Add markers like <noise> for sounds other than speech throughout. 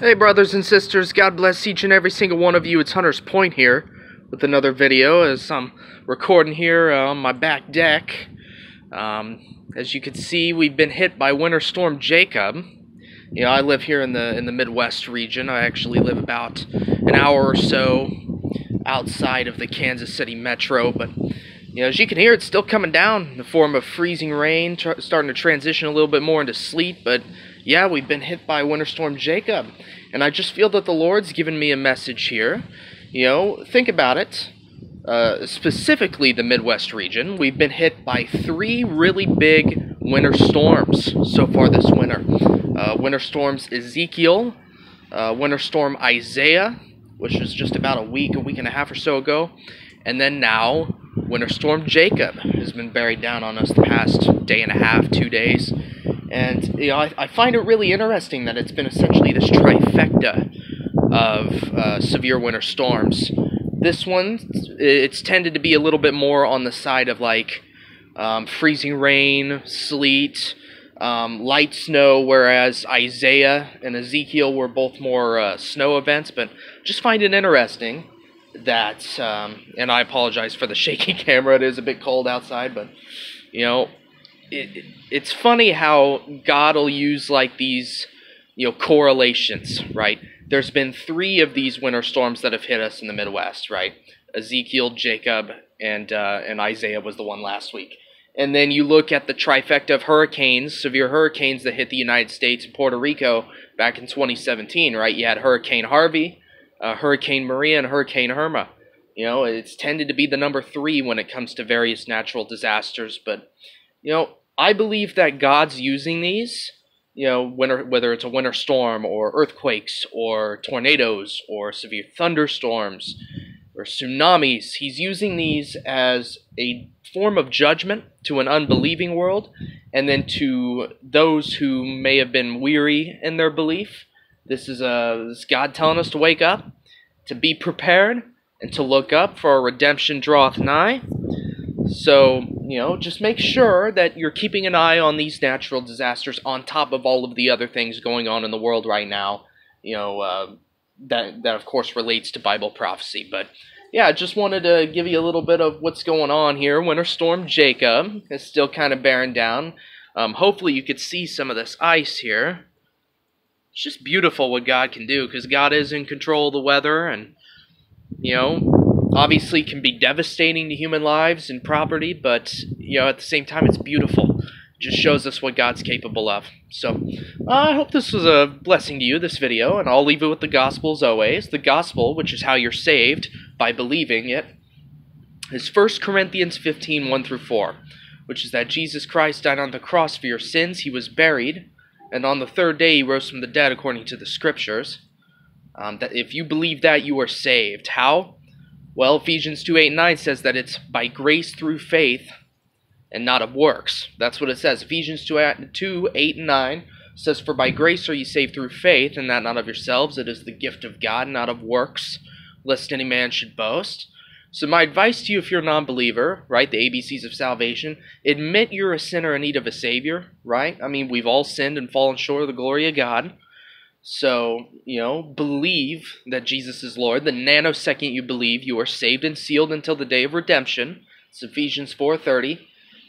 Hey, brothers and sisters, God bless each and every single one of you. It's Hunter's Point here with another video as I'm recording here on my back deck. Um, as you can see, we've been hit by Winter Storm Jacob. You know, I live here in the in the Midwest region. I actually live about an hour or so outside of the Kansas City metro, but you know, as you can hear, it's still coming down in the form of freezing rain, starting to transition a little bit more into sleet, but yeah, we've been hit by Winter Storm Jacob. And I just feel that the Lord's given me a message here. You know, think about it. Uh, specifically, the Midwest region, we've been hit by three really big winter storms so far this winter. Uh, winter storms Ezekiel, uh, winter storm Isaiah, which was just about a week, a week and a half or so ago, and then now Winter Storm Jacob has been buried down on us the past day and a half, two days. And you know, I, I find it really interesting that it's been essentially this trifecta of uh, severe winter storms. This one, it's tended to be a little bit more on the side of like um, freezing rain, sleet, um, light snow, whereas Isaiah and Ezekiel were both more uh, snow events. But just find it interesting that, um, and I apologize for the <laughs> shaky camera. It is a bit cold outside, but you know, it, it's funny how God will use like these, you know, correlations, right? There's been three of these winter storms that have hit us in the Midwest, right? Ezekiel, Jacob, and uh, and Isaiah was the one last week. And then you look at the trifecta of hurricanes, severe hurricanes that hit the United States and Puerto Rico back in 2017, right? You had Hurricane Harvey, uh, Hurricane Maria, and Hurricane Irma. You know, it's tended to be the number three when it comes to various natural disasters, but you know, I believe that God's using these, you know, winter, whether it's a winter storm or earthquakes or tornadoes or severe thunderstorms or tsunamis, He's using these as a form of judgment to an unbelieving world and then to those who may have been weary in their belief. This is, uh, this is God telling us to wake up, to be prepared, and to look up, for our redemption draweth nigh. So, you know, just make sure that you're keeping an eye on these natural disasters on top of all of the other things going on in the world right now. You know, uh, that that of course relates to Bible prophecy. But yeah, I just wanted to give you a little bit of what's going on here. Winter Storm Jacob is still kind of bearing down. Um, hopefully, you could see some of this ice here. It's just beautiful what God can do because God is in control of the weather and you know obviously can be devastating to human lives and property, but you know at the same time it's beautiful. It just shows us what God's capable of. So uh, I hope this was a blessing to you, this video, and I'll leave it with the gospel as always. The gospel, which is how you're saved by believing it, is 1 Corinthians 15, 1 through 4, which is that Jesus Christ died on the cross for your sins, he was buried, and on the third day he rose from the dead according to the scriptures. Um, that if you believe that, you are saved. How? Well, Ephesians 2 8 and 9 says that it's by grace through faith and not of works. That's what it says. Ephesians 2, 2 8 and 9 says, For by grace are ye saved through faith, and that not of yourselves. It is the gift of God, not of works, lest any man should boast. So, my advice to you, if you're a non believer, right, the ABCs of salvation, admit you're a sinner in need of a Savior, right? I mean, we've all sinned and fallen short of the glory of God. So, you know, believe that Jesus is Lord. The nanosecond you believe, you are saved and sealed until the day of redemption. It's Ephesians 4:30,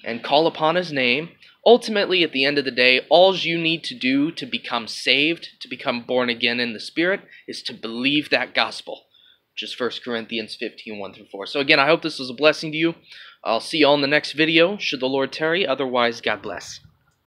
and call upon his name. Ultimately, at the end of the day, all you need to do to become saved, to become born again in the Spirit, is to believe that gospel, which is 1 Corinthians 15, 1 through 4. So again, I hope this was a blessing to you. I'll see you all in the next video, should the Lord tarry. Otherwise, God bless.